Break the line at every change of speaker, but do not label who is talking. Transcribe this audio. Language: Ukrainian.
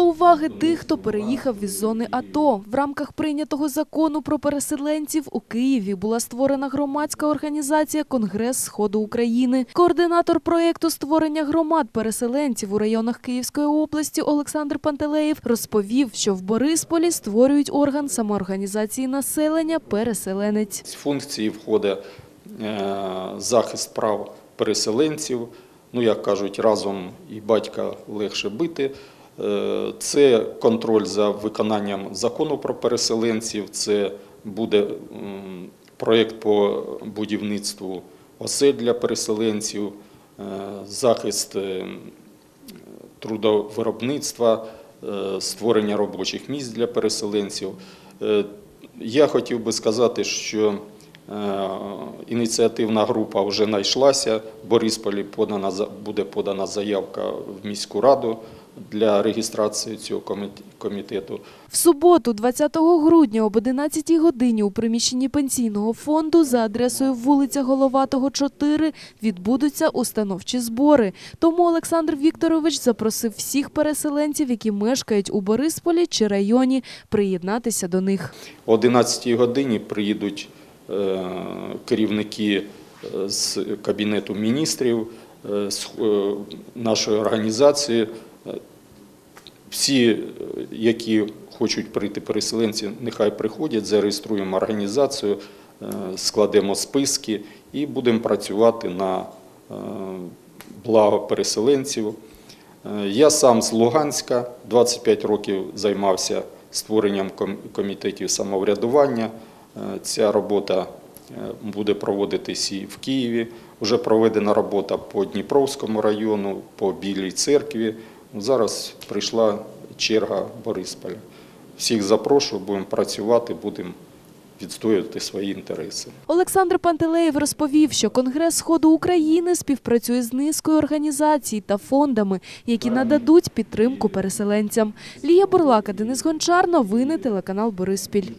до уваги тих, хто переїхав із зони АТО. В рамках прийнятого закону про переселенців у Києві була створена громадська організація Конгрес Сходу України. Координатор проєкту створення громад переселенців у районах Київської області Олександр Пантелеєв розповів, що в Борисполі створюють орган самоорганізації населення «Переселенець».
З функції входить е, захист прав переселенців. Ну, як кажуть, разом і батька легше бити. Е, Це контроль за виконанням закону про переселенців, це буде проєкт по будівництву осель для переселенців, е, захист е, трудовиробництва, створення робочих місць для переселенців. Я хотів би сказати, що ініціативна група вже знайшлася. В Борисполі подана, буде подана заявка в міську раду для реєстрації цього комітету.
В суботу, 20 грудня об 11 годині у приміщенні пенсійного фонду за адресою вулиця Головатого, 4 відбудуться установчі збори. Тому Олександр Вікторович запросив всіх переселенців, які мешкають у Борисполі чи районі, приєднатися до них.
О 11 годині приїдуть е, керівники е, з Кабінету міністрів, е, з нашої організації. Всі, е, які хочуть прийти переселенці, нехай приходять, зареєструємо організацію, е, складемо списки і будемо працювати на е, благо переселенців. Я сам з Луганська 25 років займався створенням комітетів самоврядування. Ця робота буде проводитись і в Києві. Вже проведена робота по Дніпровському району, по Білій церкві. Зараз прийшла черга Борисполя. Всіх запрошую, будемо працювати, будемо відстоювати свої інтереси.
Олександр Пантелеєв розповів, що Конгрес Сходу України співпрацює з низкою організацій та фондами, які нададуть підтримку переселенцям. Лія Бурлака, Денис Гончар, новини телеканал Бориспіль.